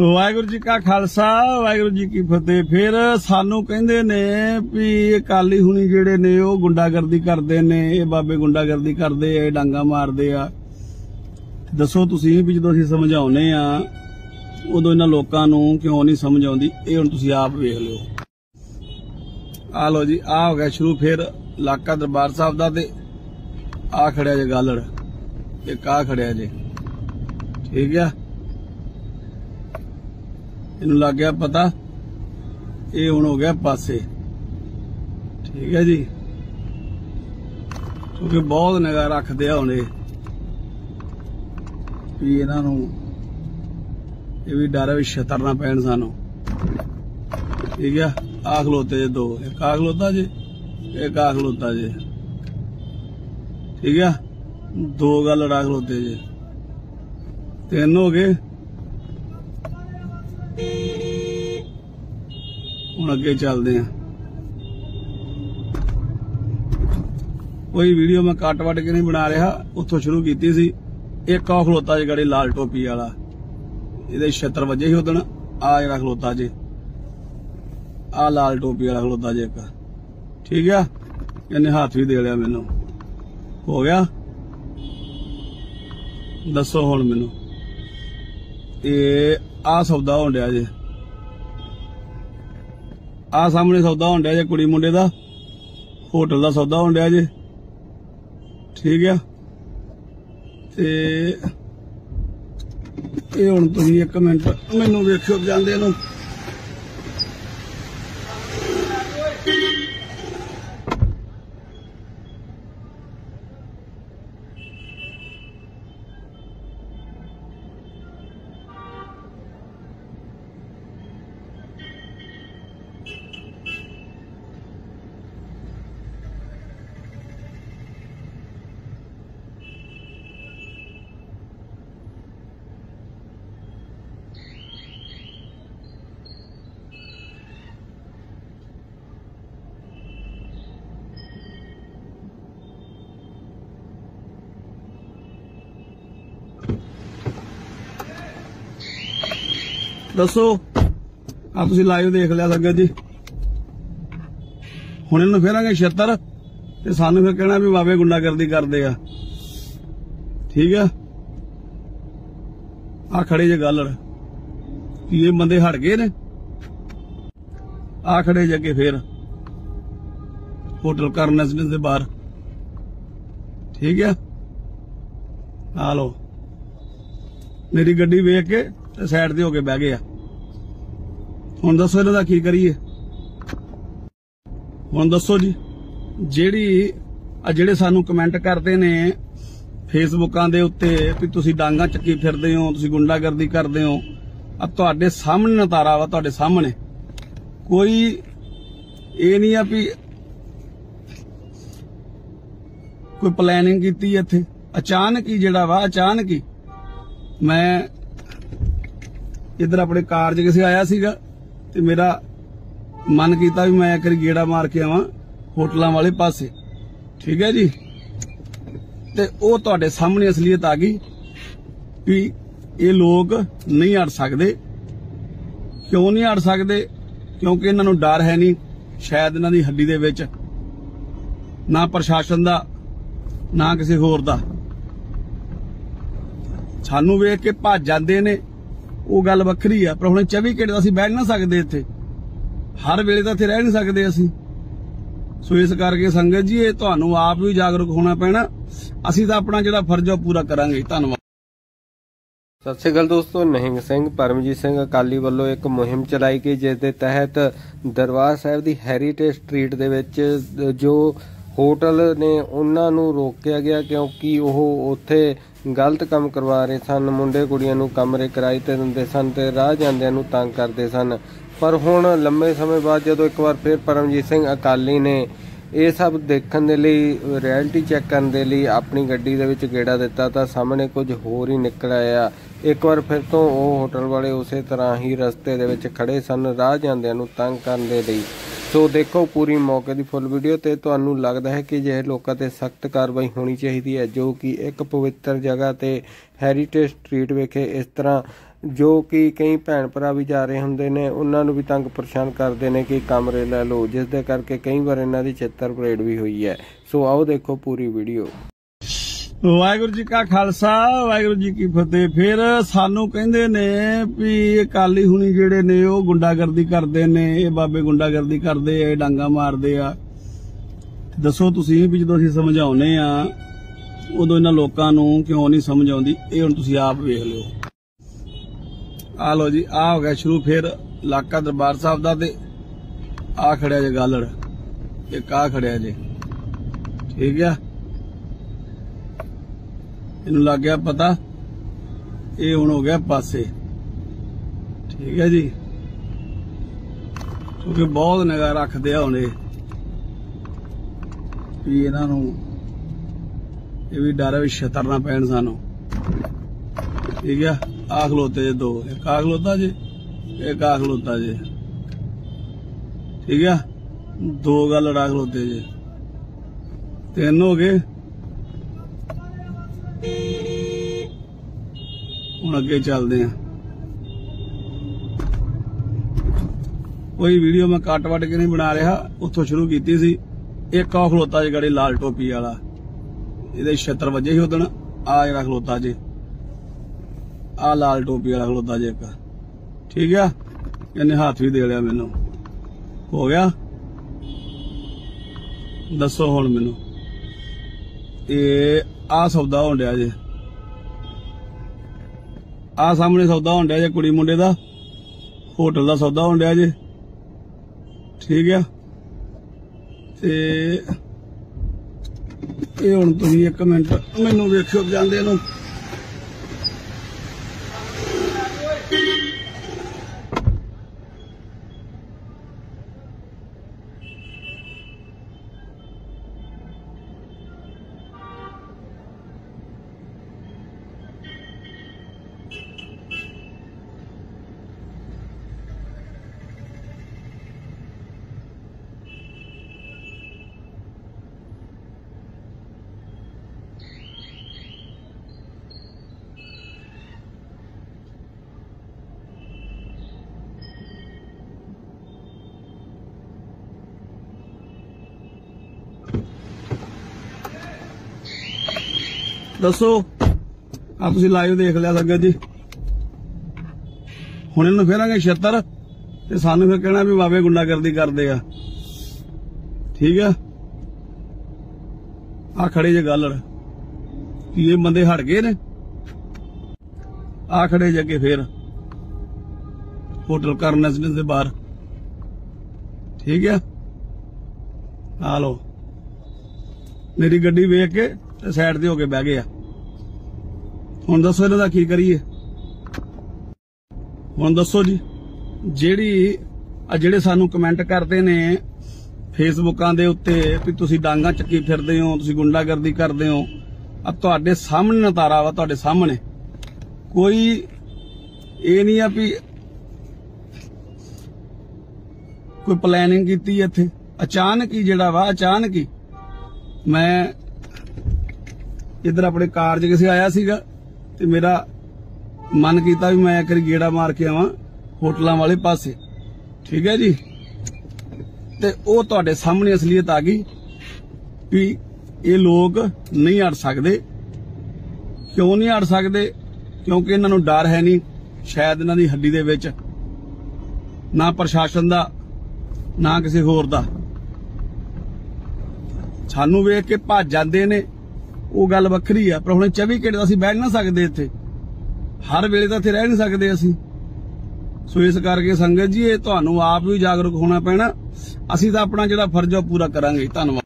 ਵਾਹਿਗੁਰੂ ਜੀ ਕਾ ਖਾਲਸਾ, ਵਾਹਿਗੁਰੂ ਜੀ ਕੀ ਫਤਿਹ। ਫਿਰ ਸਾਨੂੰ ਕਹਿੰਦੇ ਨੇ ਵੀ ਅਕਾਲੀ ਹੁਣੀ ਜਿਹੜੇ ਨੇ, ਉਹ ਗੁੰਡਾਗਰਦੀ ਕਰਦੇ ਨੇ। ਇਹ ਬਾਬੇ ਗੁੰਡਾਗਰਦੀ ਕਰਦੇ ਆ, ਇਹ ਡਾਂਗਾ ਮਾਰਦੇ ਆ। ਦੱਸੋ ਤੁਸੀਂ ਵੀ ਜਦੋਂ ਅਸੀਂ ਸਮਝਾਉਨੇ ਆ, ਉਦੋਂ ਇਹਨਾਂ ਲੋਕਾਂ ਨੂੰ ਕਿਉਂ ਨਹੀਂ ਸਮਝ ਆਉਂਦੀ? ਇਹ ਹੁਣ ਤੁਸੀਂ ਆਪ ਵੇਖ ਲਿਓ। ਆ ਲੋ ਜੀ ਆ ਹੋ ਗਿਆ ਸ਼ੁਰੂ। ਫਿਰ ਇਲਾਕਾ ਦਰਬਾਰ ਸਾਹਿਬ ਦਾ ਤੇ ਆ ਖੜਿਆ ਜੇ ਗਾਲੜ। ਇੱਕ ਆ ਖੜਿਆ ਜੇ। ਠੀਕ ਆ? ਇਹਨੂੰ ਲੱਗ ਗਿਆ ਪਤਾ? ਇਹ ਹੁਣ ਹੋ ਗਿਆ ਪਾਸੇ। ਠੀਕ ਹੈ ਜੀ? ਕਿਉਂਕਿ ਬਹੁਤ ਨਿਗਾਹ ਰੱਖਦੇ ਆ ਹੁਣ ਵੀ ਇਹਨਾਂ ਨੂੰ ਇਹ ਵੀ ਡਰ ਵੀ ਛਤਰ ਨਾ ਪੈਣ ਸਾਨੂੰ। ਠੀਕ ਆ? ਆਖ ਖਲੋਤੇ ਜੇ ਦੋ, ਇੱਕ ਆਖ ਖਲੋਤਾ ਜੇ, ਇੱਕ ਆਖ ਖਲੋਤਾ ਜੇ। ਠੀਕ ਆ? ਦੋ ਗੱਲ ਲੜਾ ਖਲੋਤੇ ਜੇ। ਤਿੰਨ ਹੋ ਗਏ। ਹੁਣ ਅੱਗੇ ਚੱਲਦੇ ਆ ਕੋਈ ਵੀਡੀਓ ਮੈਂ ਕੱਟ ਵੱਟ ਕੇ ਨਹੀਂ ਬਣਾ ਰਿਹਾ, ਉੱਥੋਂ ਸ਼ੁਰੂ ਕੀਤੀ ਸੀ। ਇੱਕ ਆ ਖਲੋਤਾ ਜੇ ਗੜੀ ਲਾਲ ਟੋਪੀ ਵਾਲਾ। ਇਹਦੇ ਛੱਤਰ ਵੱਜੇ ਸੀ ਉਦਣ ਆ ਜਿਹੜਾ ਖਲੋਤਾ ਜੇ। ਆ ਲਾਲ ਟੋਪੀ ਵਾਲਾ ਖਲੋਤਾ ਜੇ ਇੱਕ। ਠੀਕ ਆ? ਇਹਨੇ ਹੱਥ ਵੀ ਦੇ ਲਿਆ ਮੈਨੂੰ। ਹੋ ਗਿਆ? ਦੱਸੋ ਹੁਣ ਮੈਨੂੰ। ਇਹ ਆ ਸੌਦਾ ਹੋਣ ਡਿਆ ਜੇ। ਆ ਸਾਹਮਣੇ ਸੌਦਾ ਹੋਣ ਡਿਆ ਜੇ ਕੁੜੀ ਮੁੰਡੇ ਦਾ। ਹੋਟਲ ਦਾ ਸੌਦਾ ਹੋਣ ਡਿਆ ਜੇ। ਠੀਕ ਆ। ਤੇ ਇਹ ਹੁਣ ਤੁਸੀਂ ਇੱਕ ਮਿੰਟ ਮੈਨੂੰ ਵੇਖਿਓ ਜਾਂਦੇ ਨੂੰ। ਦੱਸੋ। ਆ ਤੁਸੀਂ ਲਾਈਵ ਦੇਖ ਲਿਆ ਸੰਗਤ ਜੀ। ਹੁਣ ਇਹਨੂੰ ਫੇਰਾਂਗੇ 76 ਤੇ ਸਾਨੂੰ ਫਿਰ ਕਹਿਣਾ ਵੀ ਬਾਬੇ ਗੁੰਡਾਗਰਦੀ ਕਰਦੇ ਆ। ਠੀਕ ਆ? ਆ ਖੜੇ ਜੇ ਗੱਲ ਕੀ ਇਹ ਬੰਦੇ ਹਟ ਗਏ ਨੇ। ਆ ਖੜੇ ਜੇ ਅੱਗੇ ਫੇਰ। ਹੋਟਲ ਕਰਨੈਸਨਸ ਦੇ ਬਾਹਰ। ਠੀਕ ਆ? ਆ ਲੋ ਮੇਰੀ ਗੱਡੀ ਵੇਖ ਕੇ ਤੇ ਸਾਈਡ ਤੇ ਹੋ ਕੇ ਬਹਿ ਗਏ ਆ। ਹੁਣ ਦੱਸੋ ਇਹਨਾਂ ਦਾ ਕੀ ਕਰੀਏ? ਹੁਣ ਦੱਸੋ ਜੀ, ਜਿਹੜੀ ਆ ਜਿਹੜੇ ਸਾਨੂੰ ਕਮੈਂਟ ਕਰਦੇ ਨੇ ਫੇਸਬੁੱਕਾਂ ਦੇ ਉੱਤੇ ਵੀ ਤੁਸੀਂ ਡਾਂਗਾ ਚੱਕੀ ਫਿਰਦੇ ਹੋ, ਤੁਸੀਂ ਗੁੰਡਾਗਰਦੀ ਕਰਦੇ ਹੋ, ਆ ਤੁਹਾਡੇ ਸਾਹਮਣੇ ਨਤਾਰਾ ਵਾ, ਤੁਹਾਡੇ ਸਾਹਮਣੇ। ਕੋਈ ਇਹ ਨਹੀਂ ਆ ਵੀ ਕੋਈ ਪਲੈਨਿੰਗ ਕੀਤੀ ਇੱਥੇ। ਅਚਾਨਕ ਹੀ ਜਿਹੜਾ ਵਾ, ਅਚਾਨਕ ਹੀ ਮੈਂ ਇਧਰ ਆਪਣੇ ਕਾਰ 'ਚ ਕਿਸੇ ਆਇਆ ਸੀਗਾ ਤੇ ਮੇਰਾ ਮਨ ਕੀਤਾ ਵੀ ਮੈਂ ਇੱਕ ਗੇੜਾ ਮਾਰ ਕੇ ਆਵਾਂ ਹੋਟਲਾਂ ਵਾਲੇ ਪਾਸੇ। ਠੀਕ ਹੈ ਜੀ? ਤੇ ਉਹ ਤੁਹਾਡੇ ਸਾਹਮਣੇ ਅਸਲੀਅਤ ਆ ਗਈ ਵੀ ਇਹ ਲੋਕ ਨਹੀਂ ਅੜ ਸਕਦੇ। ਕਿਉਂ ਨਹੀਂ ਅੜ ਸਕਦੇ? ਕਿਉਂਕਿ ਇਹਨਾਂ ਨੂੰ ਡਰ ਹੈ ਨਹੀਂ, ਸ਼ਾਇਦ ਇਹਨਾਂ ਦੀ ਹੱਡੀ ਦੇ ਵਿੱਚ ਨਾ ਪ੍ਰਸ਼ਾਸਨ ਦਾ, ਨਾ ਕਿਸੇ ਹੋਰ ਦਾ। ਸਾਨੂੰ ਵੇਖ ਕੇ ਭੱਜ ਜਾਂਦੇ ਨੇ। ਉਹ ਗੱਲ ਵੱਖਰੀ ਆ, ਪਰ ਹੁਣ 24 ਘੰਟੇ ਅਸੀਂ ਬੈਠ ਨਾ ਸਕਦੇ ਇੱਥੇ। ਹਰ ਵੇਲੇ ਤਾਂ ਇੱਥੇ ਰਹਿ ਨਹੀਂ ਸਕਦੇ ਅਸੀਂ। ਸੋ ਇਸ ਕਰਕੇ ਸੰਗਤ ਜੀ, ਇਹ ਤੁਹਾਨੂੰ ਆਪ ਵੀ ਜਾਗਰੂਕ ਹੋਣਾ ਪੈਣਾ। ਅਸੀਂ ਤਾਂ ਆਪਣਾ ਜਿਹੜਾ ਫਰਜ਼ ਆ ਪੂਰਾ ਕਰਾਂਗੇ। ਧੰਨਵਾਦ। ਸਤਿ ਸ਼੍ਰੀ ਅਕਾਲ ਦੋਸਤੋ, ਨਹਿੰਗ ਸਿੰਘ, ਪਰਮਜੀਤ ਸਿੰਘ ਅਕਾਲੀ ਵੱਲੋਂ ਇੱਕ ਮੁਹਿੰਮ ਚਲਾਈ ਗਈ, ਜਿਸ ਦੇ ਤਹਿਤ ਦਰਬਾਰ ਸਾਹਿਬ ਦੀ ਹੈਰੀਟੇਜ ਸਟਰੀਟ ਦੇ ਵਿੱਚ ਜੋ ਹੋਟਲ ਨੇ ਉਹਨਾਂ ਨੂੰ ਰੋਕਿਆ ਗਿਆ ਕਿਉਂਕਿ ਉਹ ਉੱਥੇ ਗਲਤ ਕੰਮ ਕਰਵਾ ਰਹੇ ਸਨ, ਮੁੰਡੇ ਕੁੜੀਆਂ ਨੂੰ ਕਮਰੇ ਕਿਰਾਏ ਤੇ ਦਿੰਦੇ ਸਨ ਤੇ ਰਾਹ ਜਾਂਦਿਆਂ ਨੂੰ ਤੰਗ ਕਰਦੇ ਸਨ। ਪਰ ਹੁਣ ਲੰਮੇ ਸਮੇਂ ਬਾਅਦ ਜਦੋਂ ਇੱਕ ਵਾਰ ਫਿਰ ਪਰਮਜੀਤ ਸਿੰਘ ਅਕਾਲੀ ਨੇ ਇਹ ਸਭ ਦੇਖਣ ਦੇ ਲਈ, ਰਿਐਲਿਟੀ ਚੈੱਕ ਕਰਨ ਦੇ ਲਈ ਆਪਣੀ ਗੱਡੀ ਦੇ ਵਿੱਚ ਗੇੜਾ ਦਿੱਤਾ ਤਾਂ ਸਾਹਮਣੇ ਕੁਝ ਹੋਰ ਹੀ ਨਿਕਲ ਆਇਆ। ਇੱਕ ਵਾਰ ਫਿਰ ਤੋਂ ਉਹ ਹੋਟਲ ਵਾਲੇ ਉਸੇ ਤਰ੍ਹਾਂ ਹੀ ਰਸਤੇ ਦੇ ਵਿੱਚ ਖੜੇ ਸਨ, ਰਾਹ ਜਾਂਦਿਆਂ ਨੂੰ ਤੰਗ ਕਰਨ ਦੇ ਲਈ। ਸੋ ਦੇਖੋ ਪੂਰੀ ਮੌਕੇ ਦੀ ਫੁੱਲ ਵੀਡੀਓ ਤੇ ਤੁਹਾਨੂੰ ਲੱਗਦਾ ਹੈ ਕਿ ਅਜਿਹੇ ਲੋਕਾਂ ਤੇ ਸਖਤ ਕਾਰਵਾਈ ਹੋਣੀ ਚਾਹੀਦੀ ਹੈ, ਜੋ ਕਿ ਇੱਕ ਪਵਿੱਤਰ ਜਗ੍ਹਾ ਤੇ ਹੈਰੀਟੇਜ ਸਟਰੀਟ ਵਿਖੇ ਇਸ ਤਰ੍ਹਾਂ, ਜੋ ਕਿ ਕਈ ਭੈਣ ਭਰਾ ਵੀ ਜਾ ਰਹੇ ਹੁੰਦੇ ਨੇ, ਉਹਨਾਂ ਨੂੰ ਵੀ ਤੰਗ ਪਰੇਸ਼ਾਨ ਕਰਦੇ ਨੇ ਕਿ ਕਮਰੇ ਲੈ ਲਓ, ਜਿਸ ਦੇ ਕਰਕੇ ਕਈ ਵਾਰ ਇਹਨਾਂ ਦੀ ਛੇਤਰ ਪਰੇਡ ਵੀ ਹੋਈ ਹੈ। ਸੋ ਆਓ ਦੇਖੋ ਪੂਰੀ ਵੀਡੀਓ। ਵਾਹਿਗੁਰੂ ਜੀ ਕਾ ਖਾਲਸਾ, ਵਾਹਿਗੁਰੂ ਜੀ ਕੀ ਫਤਿਹ। ਫਿਰ ਸਾਨੂੰ ਕਹਿੰਦੇ ਨੇ ਵੀ ਅਕਾਲੀ ਹੁਣੀ ਜਿਹੜੇ ਨੇ, ਉਹ ਗੁੰਡਾਗਰਦੀ ਕਰਦੇ ਨੇ। ਇਹ ਬਾਬੇ ਗੁੰਡਾਗਰਦੀ ਕਰਦੇ ਆ, ਇਹ ਡਾਂਗਾ ਮਾਰਦੇ ਆ। ਦੱਸੋ ਤੁਸੀਂ ਵੀ ਜਦੋਂ ਅਸੀਂ ਸਮਝਾਉਨੇ ਆ, ਉਦੋਂ ਇਹਨਾਂ ਲੋਕਾਂ ਨੂੰ ਕਿਉਂ ਨਹੀਂ ਸਮਝ ਆਉਂਦੀ? ਇਹ ਹੁਣ ਤੁਸੀਂ ਆਪ ਵੇਖ ਲਿਓ। ਆ ਲੋ ਜੀ, ਆ ਹੋ ਗਿਆ ਸ਼ੁਰੂ। ਫਿਰ ਇਲਾਕਾ ਦਰਬਾਰ ਸਾਹਿਬ ਦਾ ਤੇ ਆ ਖੜਿਆ ਜੇ ਗਾਲੜ। ਇੱਕ ਆ ਖੜਿਆ ਜੇ। ਠੀਕ ਆ? ਇਹਨੂੰ ਲੱਗ ਗਿਆ ਪਤਾ। ਇਹ ਹੁਣ ਹੋ ਗਿਆ ਪਾਸੇ। ਠੀਕ ਹੈ ਜੀ। ਕਿਉਂਕਿ ਬਹੁਤ ਨਿਗਾਹ ਰੱਖਦੇ ਆ ਹੁਣ ਇਹ। ਵੀ ਇਹਨਾਂ ਨੂੰ ਇਹ ਵੀ ਡਰ ਹੈ ਵੀ ਛਤਰ ਨਾ ਪੈਣ ਸਾਨੂੰ। ਠੀਕ ਆ ਆ ਖਲੋਤੇ ਜੇ ਦੋ। ਇੱਕ ਆ ਖਲੋਤਾ ਜੇ, ਇੱਕ ਆ ਖਲੋਤਾ ਜੇ। ਠੀਕ ਆ ਦੋ ਗੱਲ ਲੜਾ ਖਲੋਤੇ ਜੇ। ਤਿੰਨ ਹੋ ਗਏ। ਹੁਣ ਅੱਗੇ ਚੱਲਦੇ ਆ। ਕੋਈ ਵੀਡੀਓ ਮੈਂ ਕੱਟ ਵੱਟ ਕੇ ਨਹੀਂ ਬਣਾ ਰਿਹਾ, ਉੱਥੋਂ ਸ਼ੁਰੂ ਕੀਤੀ ਸੀ। ਇੱਕ ਆ ਖਲੋਤਾ ਜੇ ਗੜੀ ਲਾਲ ਟੋਪੀ ਵਾਲਾ। ਇਹਦੇ ਛੱਤਰ ਵਜੇ ਸੀ ਉਦਣ ਆ ਜਿਹੜਾ ਖਲੋਤਾ ਜੇ। ਆ ਲਾਲ ਟੋਪੀ ਵਾਲਾ ਖਲੋਤਾ ਜੇ ਇੱਕ। ਠੀਕ ਆ? ਇਹਨੇ ਹੱਥ ਵੀ ਦੇ ਲਿਆ ਮੈਨੂੰ। ਹੋ ਗਿਆ? ਦੱਸੋ ਹੁਣ ਮੈਨੂੰ। ਇਹ ਆ ਸੌਦਾ ਹੋਣ ਡਿਆ ਜੇ। ਆ ਸਾਹਮਣੇ ਸੌਦਾ ਹੋਣ ਡਿਆ ਜੇ ਕੁੜੀ ਮੁੰਡੇ ਦਾ। ਹੋਟਲ ਦਾ ਸੌਦਾ ਹੋਣ ਡਿਆ ਜੇ। ਠੀਕ ਆ। ਤੇ ਇਹ ਹੁਣ ਤੁਸੀਂ ਇੱਕ ਮਿੰਟ ਮੈਨੂੰ ਵੇਖਿਓ, ਜਾਂਦੇ ਨੂੰ। ਦੱਸੋ। ਆ ਤੁਸੀਂ ਲਾਈਵ ਦੇਖ ਲਿਆ ਸੰਗਤ ਜੀ। ਹੁਣ ਇਹਨੂੰ ਫੇਰਾਂਗੇ 76 ਤੇ ਸਾਨੂੰ ਫਿਰ ਕਹਿਣਾ ਵੀ ਬਾਬੇ ਗੁੰਡਾਗਰਦੀ ਕਰਦੇ ਆ। ਠੀਕ ਆ? ਆ ਖੜੇ ਜੇ ਗੱਲੜ ਕੀ ਇਹ ਬੰਦੇ ਹਟ ਗਏ ਨੇ? ਆ ਖੜੇ ਜੇ ਅੱਗੇ ਫੇਰ। ਹੋਟਲ ਕਰਨੈਸਡੈਂਸ ਦੇ ਬਾਹਰ। ਠੀਕ ਆ? ਆ ਲੋ ਮੇਰੀ ਗੱਡੀ ਵੇਖ ਕੇ ਤੇ ਸਾਈਡ ਤੇ ਹੋ ਕੇ ਬਹਿ ਗਏ ਆ। ਹੁਣ ਦੱਸੋ ਇਹਨਾਂ ਦਾ ਕੀ ਕਰੀਏ? ਹੁਣ ਦੱਸੋ ਜੀ, ਜਿਹੜੀ ਆ ਜਿਹੜੇ ਸਾਨੂੰ ਕਮੈਂਟ ਕਰਦੇ ਨੇ ਫੇਸਬੁੱਕਾਂ ਦੇ ਉੱਤੇ ਵੀ ਤੁਸੀਂ ਡਾਂਗਾ ਚੱਕੀ ਫਿਰਦੇ ਹੋ, ਤੁਸੀਂ ਗੁੰਡਾਗਰਦੀ ਕਰਦੇ ਹੋ, ਆ ਤੁਹਾਡੇ ਸਾਹਮਣੇ ਨਤਾਰਾ ਵਾ, ਤੁਹਾਡੇ ਸਾਹਮਣੇ। ਕੋਈ ਇਹ ਨਹੀਂ ਆ ਵੀ ਕੋਈ ਪਲੈਨਿੰਗ ਕੀਤੀ ਇੱਥੇ। ਅਚਾਨਕ ਹੀ ਜਿਹੜਾ ਵਾ, ਅਚਾਨਕ ਹੀ ਮੈਂ ਇੱਧਰ ਆਪਣੇ ਕਾਰ 'ਚ ਕਿਸੇ ਆਇਆ ਸੀਗਾ ਤੇ ਮੇਰਾ ਮਨ ਕੀਤਾ ਵੀ ਮੈਂ ਇੱਕ ਗੇੜਾ ਮਾਰ ਕੇ ਆਵਾਂ ਹੋਟਲਾਂ ਵਾਲੇ ਪਾਸੇ। ਠੀਕ ਹੈ ਜੀ? ਤੇ ਉਹ ਤੁਹਾਡੇ ਸਾਹਮਣੇ ਅਸਲੀਅਤ ਆ ਗਈ ਵੀ ਇਹ ਲੋਕ ਨਹੀਂ ਅੜ ਸਕਦੇ। ਕਿਉਂ ਨਹੀਂ ਅੜ ਸਕਦੇ? ਕਿਉਂਕਿ ਇਹਨਾਂ ਨੂੰ ਡਰ ਹੈ ਨਹੀਂ, ਸ਼ਾਇਦ ਇਹਨਾਂ ਦੀ ਹੱਡੀ ਦੇ ਵਿੱਚ ਨਾ ਪ੍ਰਸ਼ਾਸਨ ਦਾ, ਨਾ ਕਿਸੇ ਹੋਰ ਦਾ। ਸਾਨੂੰ ਵੇਖ ਕੇ ਭੱਜ ਜਾਂਦੇ ਨੇ। ਉਹ ਗੱਲ ਵੱਖਰੀ ਆ, ਪਰ ਹੁਣ 24 ਘੰਟੇ ਤਾਂ ਅਸੀਂ ਬੈਠ ਨਾ ਸਕਦੇ ਇੱਥੇ। ਹਰ ਵੇਲੇ ਤਾਂ ਇੱਥੇ ਰਹਿ ਨਹੀਂ ਸਕਦੇ ਅਸੀਂ। ਸੋ ਇਸ ਕਰਕੇ ਸੰਗਤ ਜੀ, ਇਹ ਤੁਹਾਨੂੰ ਆਪ ਵੀ ਜਾਗਰੂਕ ਹੋਣਾ ਪੈਣਾ। ਅਸੀਂ ਤਾਂ ਆਪਣਾ ਜਿਹੜਾ ਫਰਜ਼ ਆ, ਉਹ ਪੂਰਾ ਕਰਾਂਗੇ। ਧੰਨਵਾਦ।